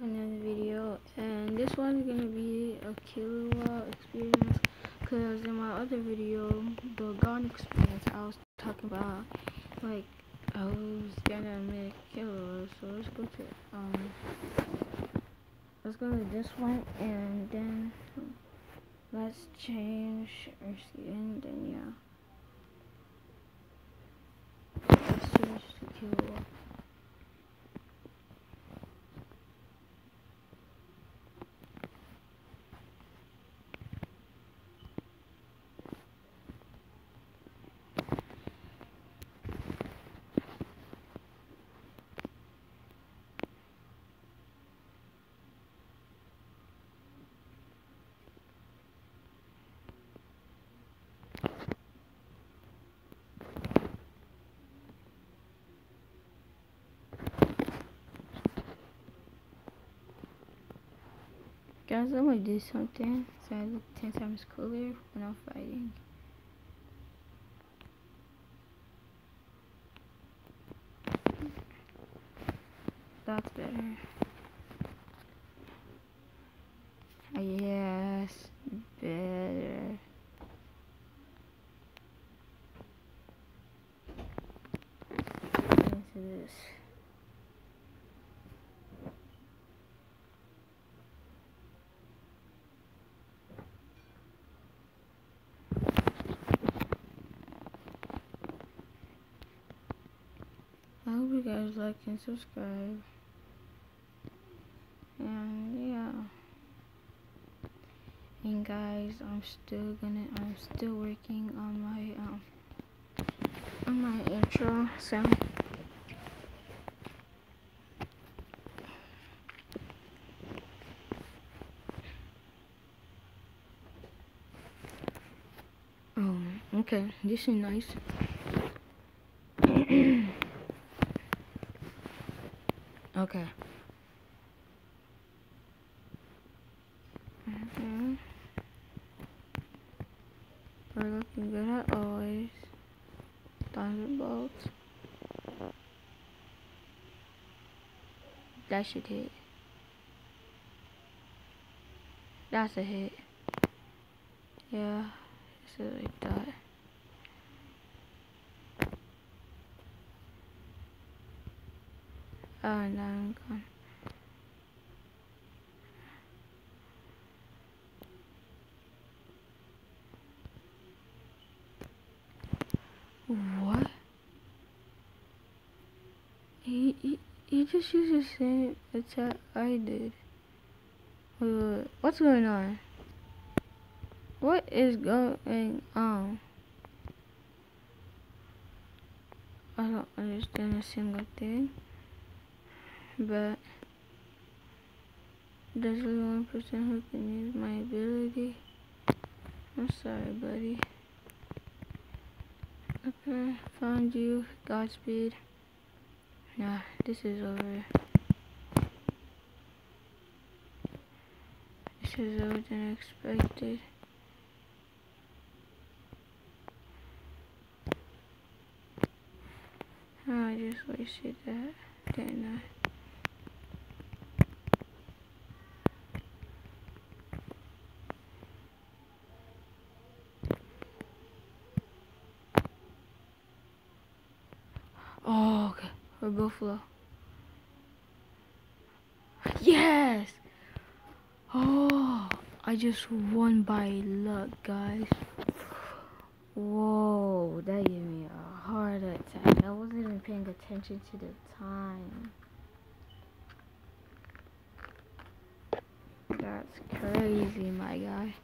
another video and this one's gonna be a Killua experience because in my other video the Gon experience I was talking about like I was gonna make Killua so let's go to um let's go to this one and then let's change our skin then yeah. Let's switch to Killua Guys, I'm gonna do something so I look 10 times cooler when I'm fighting. That's better. Yes, better. Into this. I hope you guys like and subscribe. And yeah. And guys, I'm still gonna I'm still working on my um on my intro, so Oh, okay, this is nice. Okay. Mhm. We're looking good at always. Thunderbolt. That should hit. That's a hit. Yeah, it's like that. Oh, no, I'm gone. What? He, he, he just used the same attack I did. Wait, wait, wait. What's going on? What is going on? I don't understand a single thing but there's only one person who can use my ability. I'm sorry, buddy. Okay, found you. Godspeed. Nah, this is over. This is over than expected. Oh, I just wasted that, didn't I? Oh, okay. Or Buffalo. Yes! Oh, I just won by luck, guys. Whoa, that gave me a heart attack. I wasn't even paying attention to the time. That's crazy, my guy.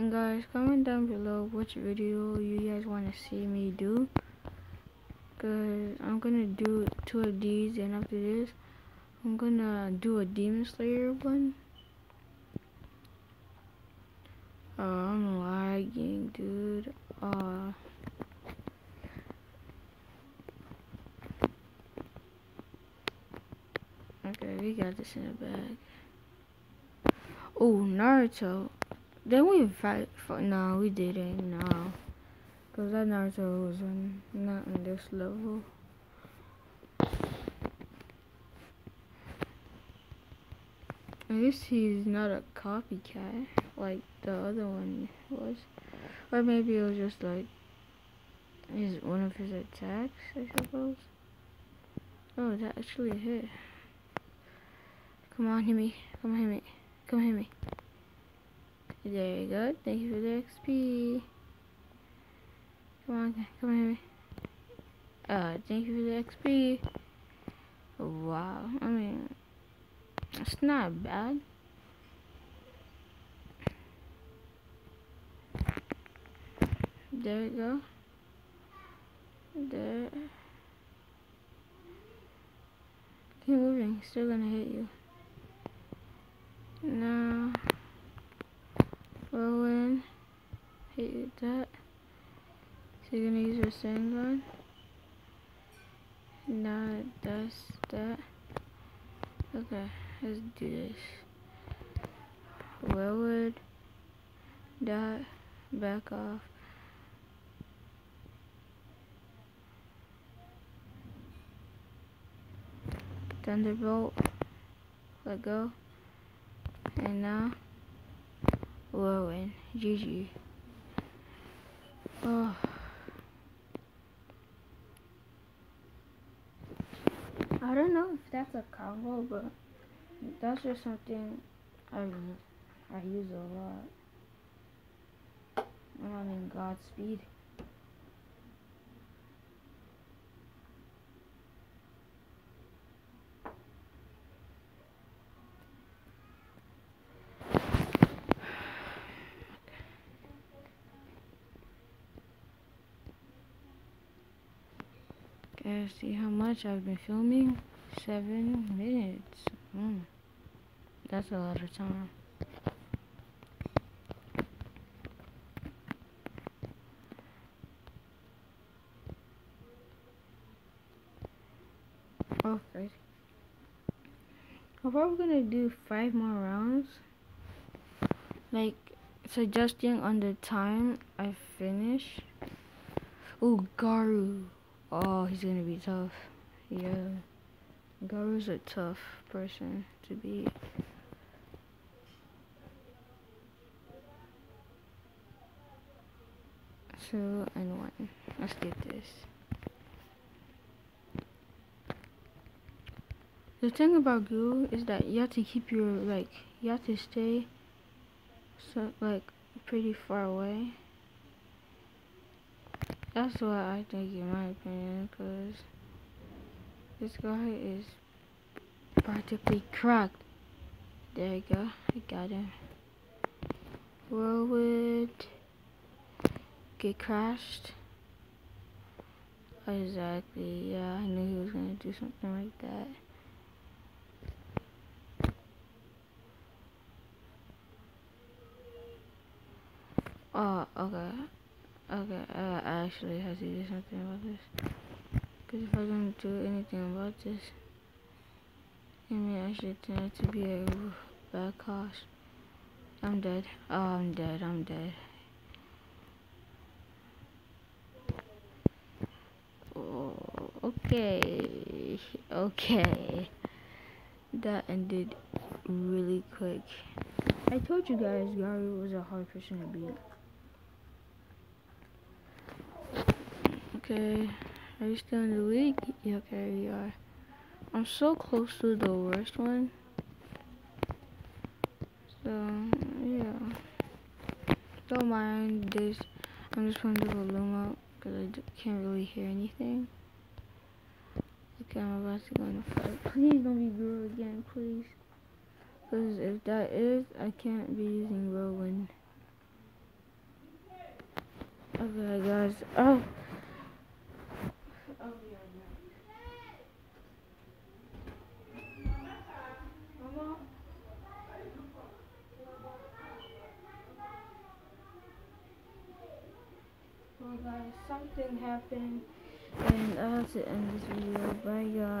And guys, comment down below which video you guys want to see me do. Cause I'm gonna do two of these and after this, I'm gonna do a Demon Slayer one. Oh, I'm lagging, dude. Uh, okay, we got this in the bag. Oh, Naruto. Then we fight for no, we didn't, no. Cause that Naruto was on not on this level. At least he's not a copycat like the other one was. Or maybe it was just like his one of his attacks, I suppose. Oh, that actually hit. Come on, hit me. Come on, hit me. Come hit me. There you go. Thank you for the XP. Come on, come hit. Uh, thank you for the XP. Wow. I mean, it's not bad. There you go. There. Keep moving. Still gonna hit you. No. Rowan. Hit you that. So you're gonna use your sand gun. It does that. Okay, let's do this. Where that back off? Thunderbolt. Let go. And now, Whirlwind. GG. Oh. I don't know if that's a combo, but that's just something I I use a lot. I'm in Godspeed. Guys, see how much I've been filming? Seven minutes. Mm. That's a lot of time. Oh, Okay. I'm probably gonna do five more rounds. Like, suggesting on the time I finish. Oh, Garou. Oh, he's gonna be tough. Yeah. Garou's a tough person to beat. Two and one. Let's get this. The thing about glue is that you have to keep your like you have to stay so like pretty far away that's what I think in my opinion, because this guy is practically cracked. There you go, I got him. Whirlwind get crashed. Exactly, yeah, I knew he was gonna do something like that. Oh, okay. Okay, uh, I actually have to do something about this. Because if I don't do anything about this, I mean, I should turn to be a bad cost. I'm dead. Oh, I'm dead. I'm dead. Oh, okay. Okay. That ended really quick. I told you guys Garou was a hard person to beat. Okay, are you still in the league? Yeah, okay, you are. I'm so close to the worst one. So, yeah. Don't mind this. I'm just putting the volume up because I can't really hear anything. Okay, I'm about to go in a fight. Please don't be girl again, please. Because if that is, I can't be using Rowan. Okay, guys. Oh! Well guys, something happened and I have to end this video. Bye guys.